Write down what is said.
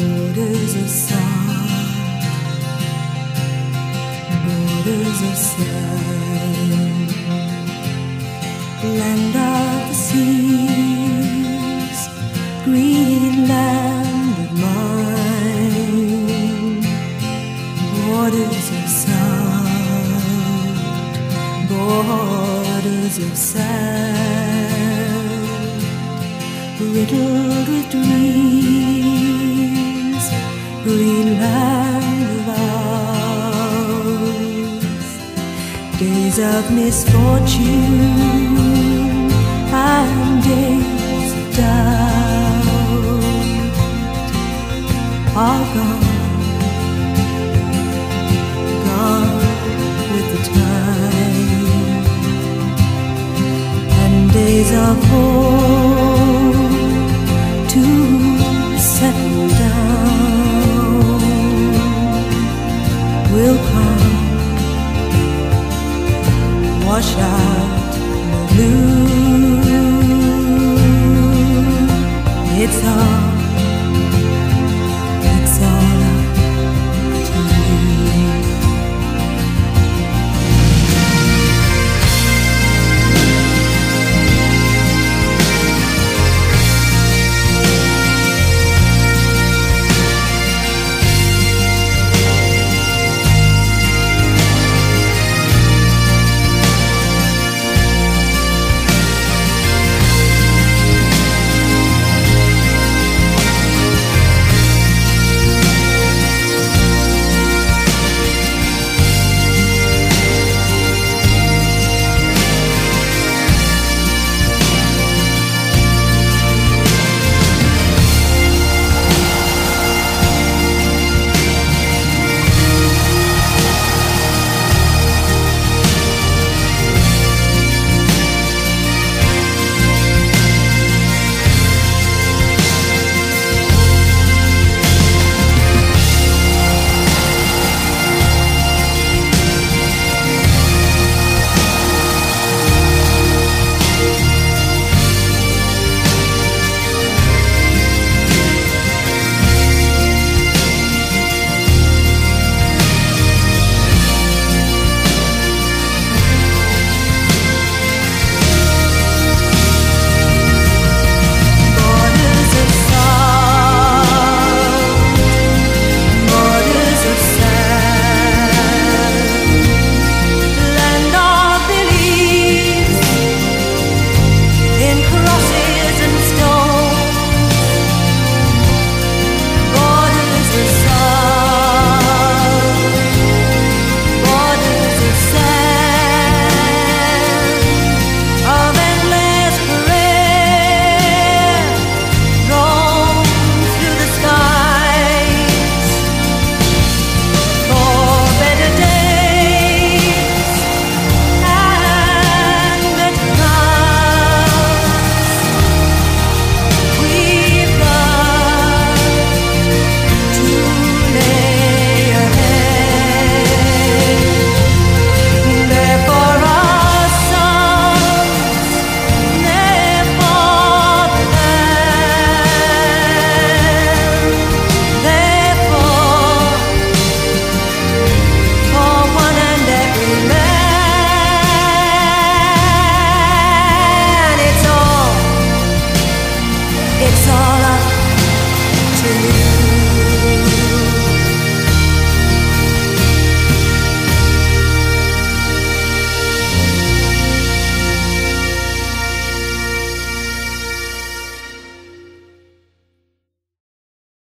Borders of song, borders of sand, land of the seas, green land of mine, borders of sound, borders of sand, riddled with dreams, green land of ours, days of misfortune and days of doubt are gone, gone with the tide, and days of hope wash out the blue. It's all.